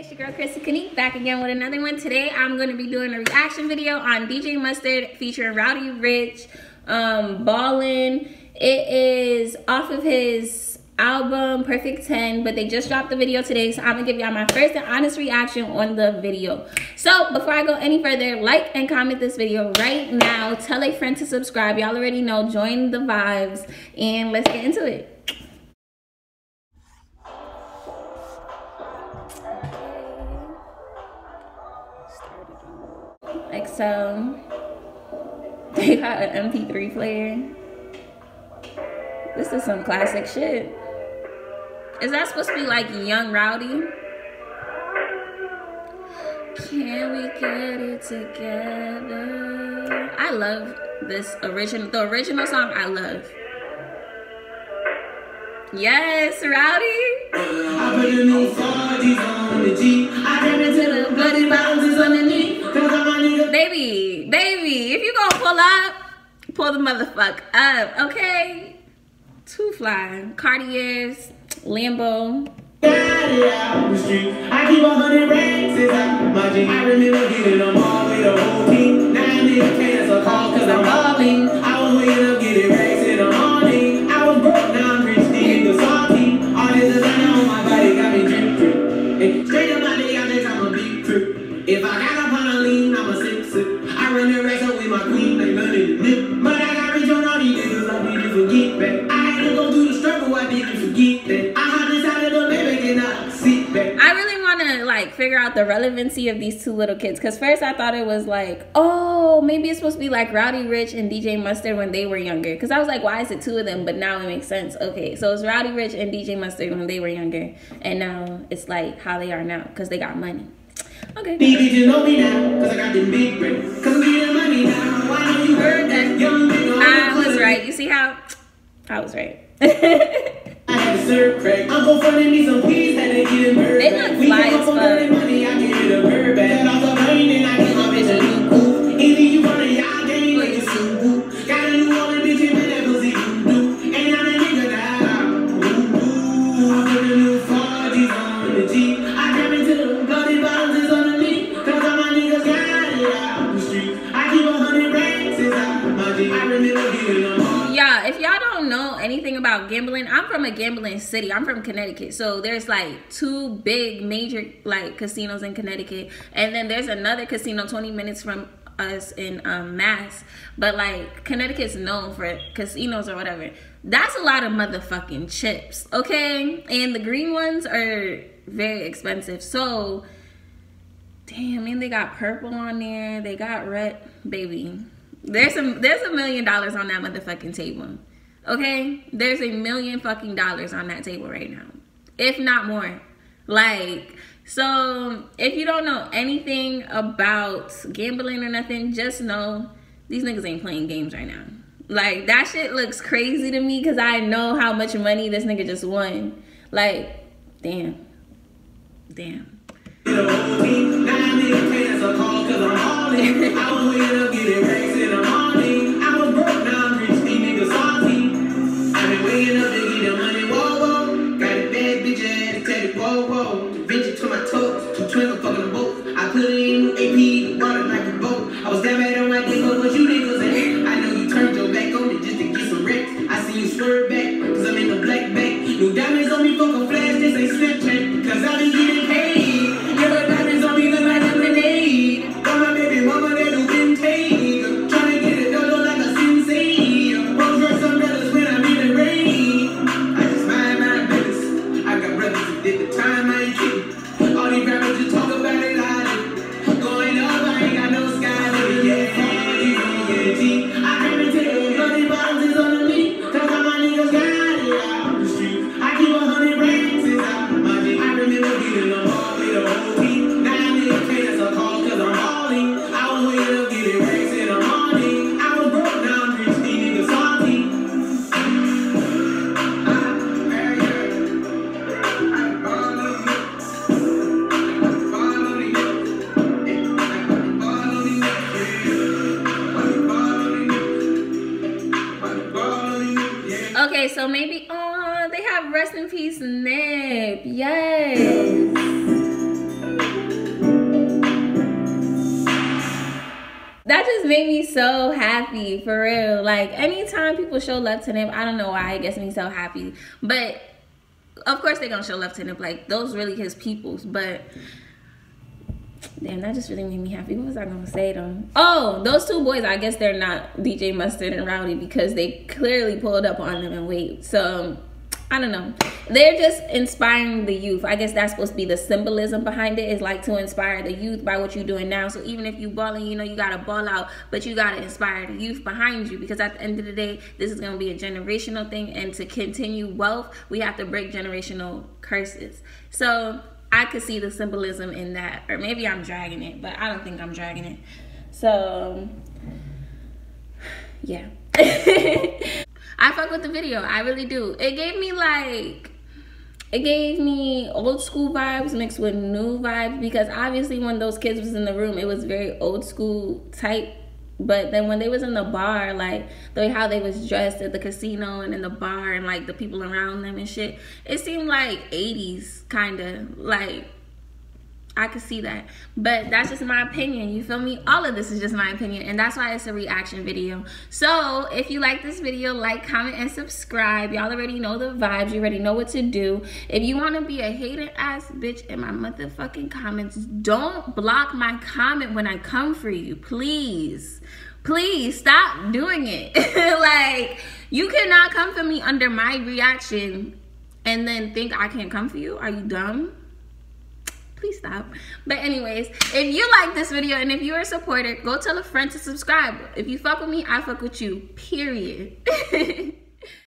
it's your girl Krissie Kanique back again with another one. Today I'm going to be doing a reaction video on DJ Mustard featuring Roddy Ricch, um, Ballin'. It is off of his album Perfect 10, but they just dropped the video today, so I'm going to give y'all my first and honest reaction on the video. So before I go any further, like and comment this video right now. Tell a friend to subscribe. Y'all already know. Join the vibes, and let's get into it. So, they got an MP3 player. This is some classic shit. Is that supposed to be like Young Roddy? Can we get it together? I love this original, the original song I love. Yes, Roddy. I put the new 40s on the G. I into the bloody Baby, baby, if you gonna pull up, pull the motherfucker up, okay? Two flying, Cartiers, Lambo. I keep a hundred my G. I remember getting them to like figure out the relevancy of these two little kids because first I thought it was like, oh, maybe it's supposed to be like Roddy Ricch and DJ Mustard when they were younger. Because I was like, why is it two of them? But now it makes sense. Okay, so it's Roddy Ricch and DJ Mustard when they were younger, and now it's like how they are now because they got money. Okay. Big you know me now, cause I got them big Cause I'm getting money now. Why you heard that? Young I was right. You see how? I was right. Had crack. I'm going to me some peas, had to get bird They look fly as fuck. Money, I get it a bird back. Off the plane and I get my bitch a new coupe. Either you want a y'all game or you suit Got a new one, bitch, and that pussy do. Ain't not a nigga now. Ooh, ooh. I put a new 40s on the G. I grab into the bloody bottles is on the knee. Cause all my niggas got it out the street. I keep a hundred racks inside my G. I remember giving them anything about gambling, I'm from a gambling city. I'm from Connecticut. So there's like two big major like casinos in Connecticut. And then there's another casino 20 minutes from us in um, Mass. But like Connecticut's known for casinos or whatever. That's a lot of motherfucking chips, okay? And the green ones are very expensive. So damn, man, they got purple on there. They got red, baby. There's some there's a million dollars on that motherfucking table. Okay? There's a million fucking dollars on that table right now. If not more. Like so if you don't know anything about gambling or nothing, just know these niggas ain't playing games right now. Like that shit looks crazy to me because I know how much money this nigga just won. Like, damn. Damn. Okay, so maybe, oh, they have rest in peace Nip. Yes. that just made me so happy for real like anytime people show love to Nip, i don't know why it gets me so happy but of course they're gonna show love to Nip. like those really his peoples but damn, that just really made me happy. What was I gonna say though? Oh, those two boys. I guess they're not DJ Mustard and Roddy because they clearly pulled up on them and wait. So I don't know. They're just inspiring the youth. I guess that's supposed to be the symbolism behind it is like to inspire the youth by what you're doing now. So even if you balling, you know, you gotta ball out, but you gotta inspire the youth behind you because at the end of the day, this is gonna be a generational thing. And to continue wealth, we have to break generational curses. So I could see the symbolism in that. Or maybe I'm dragging it, but I don't think I'm dragging it. So yeah. I fuck with the video. I really do. It gave me like it gave me old school vibes mixed with new vibes because obviously when those kids was in the room it was very old school type but then when they was in the bar like the way how they was dressed at the casino and in the bar and like the people around them and shit it seemed like 80s kind of like I could see that. But that's just my opinion. You feel me? All of this is just my opinion. And that's why it's a reaction video. So if you like this video, like, comment, and subscribe. Y'all already know the vibes. You already know what to do. If you want to be a hater ass bitch in my motherfucking comments, don't block my comment when I come for you. Please. Please stop doing it. like, you cannot come for me under my reaction and then think I can't come for you. Are you dumb? Please stop. But anyways if you like this video and if you're a supporter go tell a friend to subscribe. If you fuck with me i fuck with you period